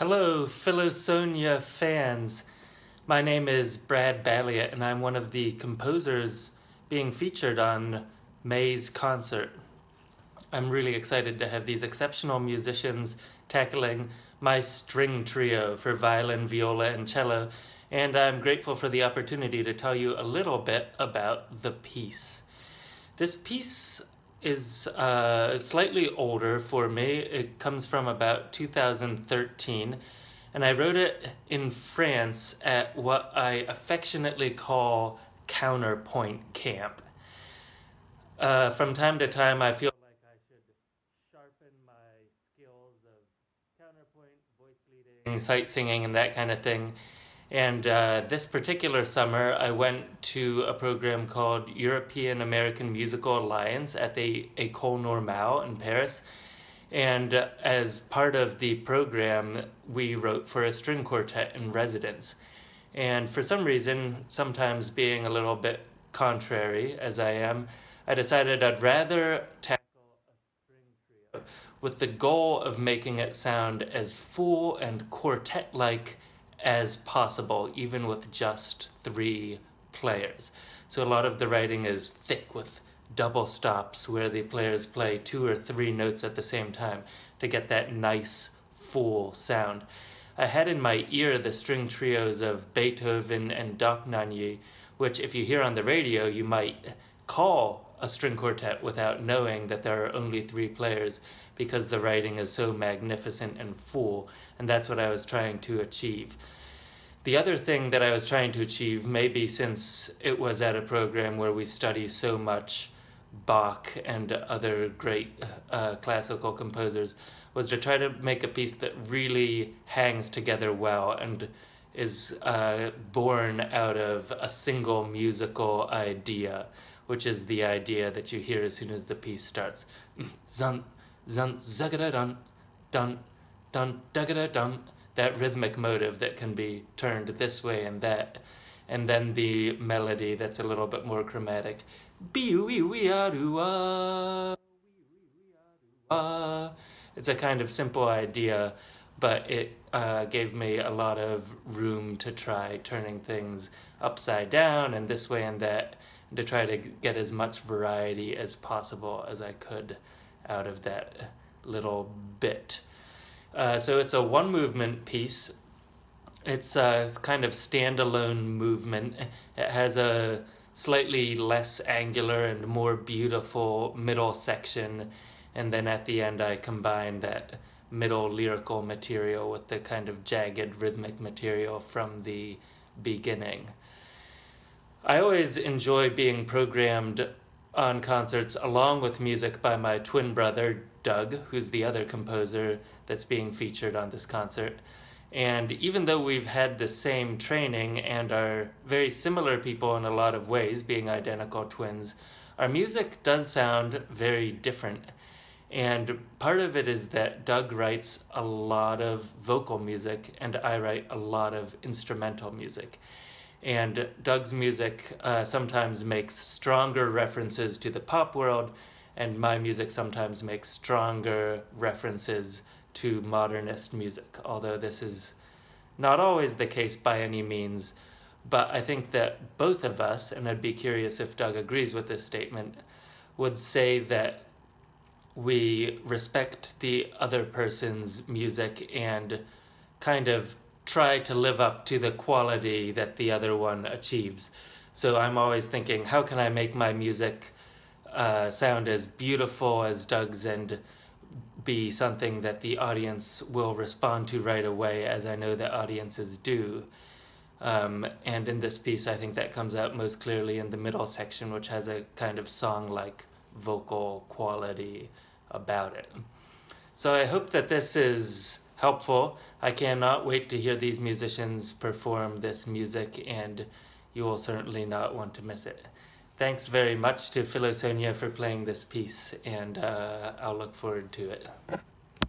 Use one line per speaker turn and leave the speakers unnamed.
Hello, Philosonia fans. My name is Brad Balliett, and I'm one of the composers being featured on May's concert. I'm really excited to have these exceptional musicians tackling my string trio for violin, viola, and cello, and I'm grateful for the opportunity to tell you a little bit about the piece. This piece is uh, slightly older for me. It comes from about 2013, and I wrote it in France at what I affectionately call counterpoint camp. Uh, from time to time, I feel like I should sharpen my skills of counterpoint, voice leading, sight singing, and that kind of thing. And uh, this particular summer, I went to a program called European American Musical Alliance at the École Normale in Paris. And uh, as part of the program, we wrote for a string quartet in residence. And for some reason, sometimes being a little bit contrary as I am, I decided I'd rather tackle a string trio with the goal of making it sound as full and quartet like as possible, even with just three players. So a lot of the writing is thick with double stops where the players play two or three notes at the same time to get that nice full sound. I had in my ear the string trios of Beethoven and Dohnányi, which if you hear on the radio, you might call a string quartet without knowing that there are only three players because the writing is so magnificent and full, and that's what I was trying to achieve. The other thing that I was trying to achieve, maybe since it was at a program where we study so much Bach and other great uh, classical composers, was to try to make a piece that really hangs together well and is uh, born out of a single musical idea, which is the idea that you hear as soon as the piece starts. Zun, zun, zagada dun, dun, dun, dagada dun that rhythmic motive that can be turned this way and that, and then the melody that's a little bit more chromatic. It's a kind of simple idea, but it uh, gave me a lot of room to try turning things upside down and this way and that, to try to get as much variety as possible as I could out of that little bit. Uh, so it's a one movement piece. It's a kind of standalone movement. It has a slightly less angular and more beautiful middle section. And then at the end, I combine that middle lyrical material with the kind of jagged rhythmic material from the beginning. I always enjoy being programmed on concerts along with music by my twin brother, Doug, who's the other composer that's being featured on this concert. And even though we've had the same training and are very similar people in a lot of ways, being identical twins, our music does sound very different. And part of it is that Doug writes a lot of vocal music and I write a lot of instrumental music. And Doug's music uh, sometimes makes stronger references to the pop world, and my music sometimes makes stronger references to modernist music, although this is not always the case by any means. But I think that both of us, and I'd be curious if Doug agrees with this statement, would say that we respect the other person's music and kind of try to live up to the quality that the other one achieves. So I'm always thinking, how can I make my music uh, sound as beautiful as Doug's and be something that the audience will respond to right away, as I know that audiences do. Um, and in this piece, I think that comes out most clearly in the middle section, which has a kind of song like vocal quality about it. So I hope that this is helpful. I cannot wait to hear these musicians perform this music, and you will certainly not want to miss it. Thanks very much to Philosonia for playing this piece, and uh, I'll look forward to it.